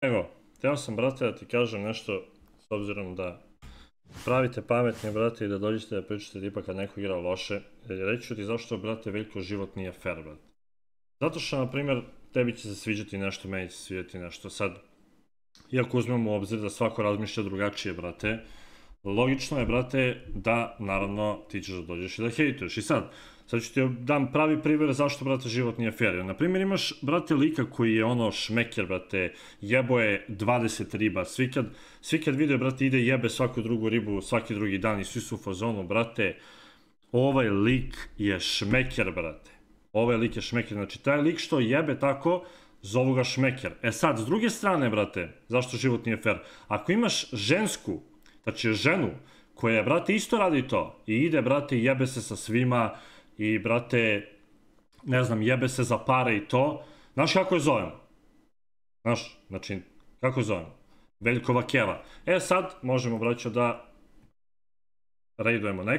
Evo, htio sam, brate, da ti kažem nešto, s obzirom da pravite pametni, brate, i da dođete da pričate tipa kad neko igra loše. Reći ću ti zašto, brate, Veljko život nije fair, brate. Zato što, na primjer, tebi će se sviđati nešto, meni će se sviđati nešto. Sad, iako uzmemo u obzir da svako razmišlja drugačije, brate, logično je, brate, da, naravno, ti ćeš da dođeš i da hejtuješ. I sad, sad ću ti dam pravi primjer zašto, brate, život nije fair. Na primjer, imaš, brate, lika koji je ono šmeker, brate, jebo je 20 riba. Svi kad, svi kad vide, brate, ide jebe svaku drugu ribu svaki drugi dan i svi su u fazonu, brate, ovaj lik je šmeker, brate. Ovaj lik je šmeker. Znači, taj lik što jebe tako, zovu ga šmeker. E sad, s druge strane, brate, zašto život nije fair? Ako imaš žensku, znači ženu, koja, brate, isto radi to i ide, brate, i jebe se sa svima i, brate, ne znam, jebe se za pare i to, znaš kako je zovemo? Znaš, znači, kako je zovemo? Veljkova keva. E sad, možemo, braćo, da rejdujemo neko.